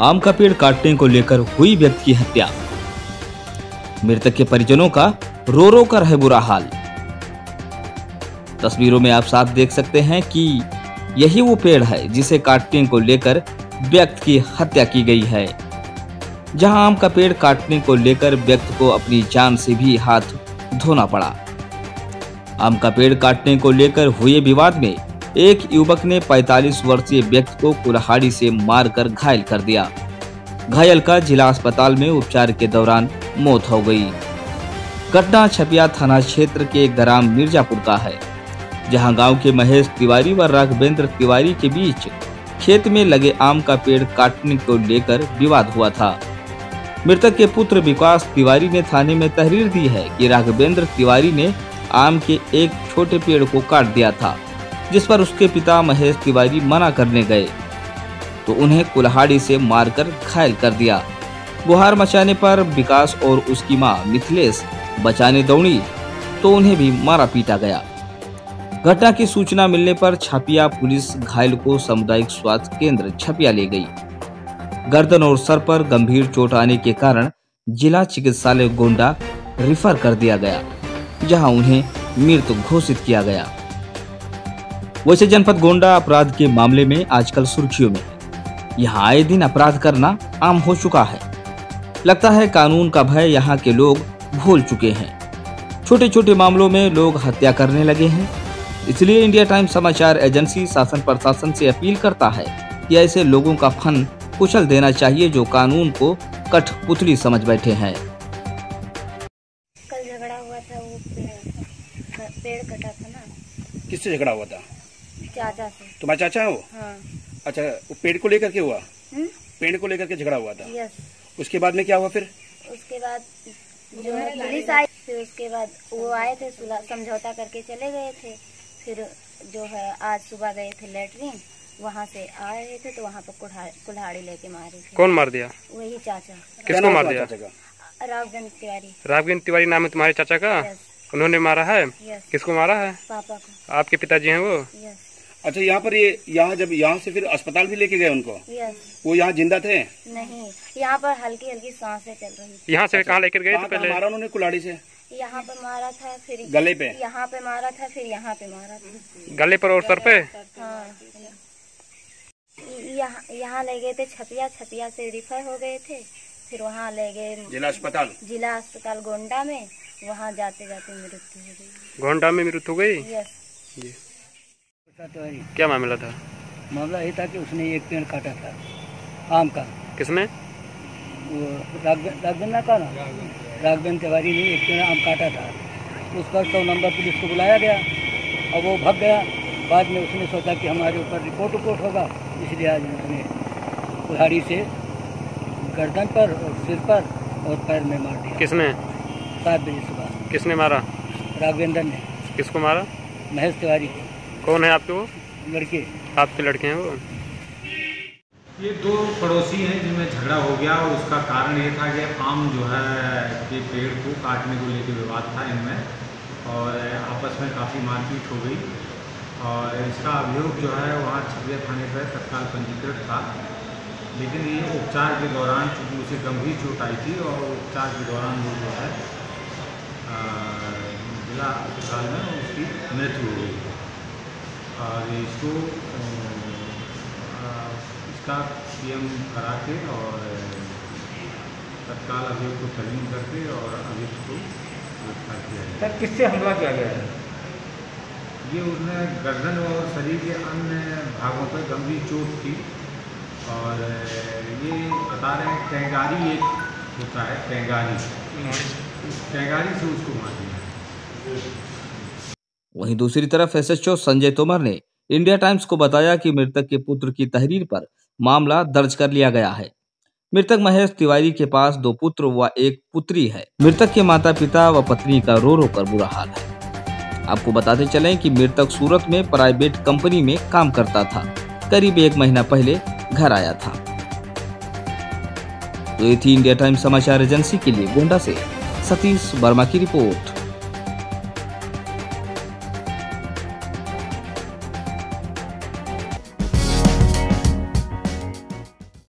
आम का पेड़ काटने को लेकर हुई व्यक्ति की हत्या। मृतक के परिजनों का रो रो कर है बुरा हाल। तस्वीरों में आप साफ़ देख सकते हैं कि यही वो पेड़ है जिसे काटने को लेकर व्यक्ति की हत्या की गई है। जहाँ आम का पेड़ काटने को लेकर व्यक्ति को अपनी जान से भी हाथ धोना पड़ा। आम का पेड़ काटने को लेकर हुए विवाद में एक युवक ने 45 वर्षीय व्यक्ति को कुल्हाड़ी से मारकर घायल कर दिया। घायल का जिला अस्पताल में उपचार के दौरान मौत हो गई। घटना छपिया थाना क्षेत्र के ग्राम मिर्जापुर का है, जहाँ गाँव के महेश तिवारी व राघवेंद्र तिवारी के बीच खेत में लगे आम का पेड़ काटने को लेकर विवाद हुआ था। मृतक के पुत्र विकास तिवारी ने थाने में तहरीर दी है कि राघवेंद्र तिवारी ने आम के एक छोटे पेड़ को काट दिया था। जिस पर उसके पिता महेश तिवारी मना करने गए तो उन्हें कुल्हाड़ी से मारकर घायल कर दिया। गुहार मचाने पर विकास और उसकी माँ मिथिलेश बचाने दौड़ी तो उन्हें भी मारा पीटा गया। घटना की सूचना मिलने पर छापिया पुलिस घायल को सामुदायिक स्वास्थ्य केंद्र छपिया ले गई। गर्दन और सर पर गंभीर चोट आने के कारण जिला चिकित्सालय गोंडा रिफर कर दिया गया, जहाँ उन्हें मृत घोषित किया गया। वैसे जनपद गोंडा अपराध के मामले में आजकल सुर्खियों में यहाँ आए दिन अपराध करना आम हो चुका है। लगता है कानून का भय यहाँ के लोग भूल चुके हैं। छोटे छोटे मामलों में लोग हत्या करने लगे हैं। इसलिए इंडिया टाइम्स समाचार एजेंसी शासन प्रशासन से अपील करता है कि ऐसे लोगों का फन कुचल देना चाहिए जो कानून को कठपुतली समझ बैठे हैं। कल झगड़ा हुआ था वो पेड़ पेड़ कटा था ना। किससे झगड़ा हुआ था? चाचा से। तुम्हारा चाचा है वो? हाँ। अच्छा वो पेड़ को लेकर के हुआ? हम्म? पेड़ को लेकर के झगड़ा हुआ था? यस उसके बाद में क्या हुआ फिर? उसके बाद जो है पुलिस आई फिर उसके बाद वो आए थे समझौता करके चले गए थे। फिर जो है आज सुबह गए थे लेटरिन वहाँ से आ रहे थे तो वहाँ पर कुल्हाड़ी लेके मारे थे। कौन मार दिया? वही चाचा। किसको मार दिया? रावगंज तिवारी। राघवेंद्र तिवारी नाम है तुम्हारे चाचा का? उन्होंने मारा है? किसको मारा है? पापा को। आपके पिताजी हैं वो? यस अच्छा यहाँ पर ये यहाँ जब यहाँ से फिर अस्पताल भी लेके गए उनको? यस वो यहाँ ज़िंदा थे? नहीं यहाँ पर हल्की हल्की साँसें चल रही थी। यहाँ से कहाँ लेकर गए थे पहले? मारा उन्होंने कुल्हाड़ी से? यहाँ पे मारा था फिर गले पे? यहाँ पे मारा था फिर यहाँ पे मारा था। गले पर और सर पे? हाँ। यहाँ यहाँ ले गए थे छपिया छपिया से रिफर हो गए थे। फिर वहाँ ले गए जिला अस्पताल? जिला अस्पताल गोंडा में। वहाँ जाते जाते मृत्यु हो गई। गोंडा में मृत्यु हो गई? यस जी। तो है। क्या मामला था? मामला ये था कि उसने एक पेड़ काटा था आम का। किसने वो राघवेंद्र का ना? राघवेंद्र तिवारी ने एक पेड़ आम काटा था। उस पर सौ नंबर पुलिस को बुलाया गया और वो भग गया। बाद में उसने सोचा कि हमारे ऊपर रिपोर्ट रिपोर्ट होगा इसलिए आज उसने कुल्हाड़ी से गर्दन पर और सिर पर और पैर में मार दिया। किसने? सात बजे सुबह। किसने मारा? राघवेंद्र ने। किसको मारा? महेश तिवारी को। कौन है आपके वो? लड़के। आपके लड़के हैं वो? ये दो पड़ोसी हैं जिनमें झगड़ा हो गया और उसका कारण ये था कि आम जो है कि पेड़ को काटने को लेकर विवाद था इनमें और आपस में काफ़ी मारपीट हो गई। और इसका अभियोग जो है वहाँ छपिया थाने पर तत्काल पंजीकृत था। लेकिन ये उपचार के दौरान चूँकि उसे गंभीर चोट आई थी और उपचार के दौरान वो जो है जिला अस्पताल में उसकी मृत्यु हो गई। इसको इसका पीएम करा के और तत्काल अभियोग को तलीम करके और अभियुक्त को गिरफ़्तार किया गया सर किससे हमला किया गया है ये उसने गर्दन और शरीर के अन्य भागों पर गंभीर चोट थी और ये बता रहे हैं टेंगारी एक होता है टेंगारी टेंगारी से उसको मार दिया। वहीं दूसरी तरफ़ एसएचओ संजय तोमर ने इंडिया टाइम्स को बताया कि मृतक के पुत्र की तहरीर पर मामला दर्ज कर लिया गया है। मृतक महेश तिवारी के पास दो पुत्र व एक पुत्री है। मृतक के माता पिता व पत्नी का रो रो कर बुरा हाल है। आपको बताते चलें कि मृतक सूरत में प्राइवेट कंपनी में काम करता था। करीब एक महीना पहले घर आया था। तो ये थी इंडिया टाइम्स समाचार एजेंसी के लिए। गोंडा से सतीश वर्मा की रिपोर्ट।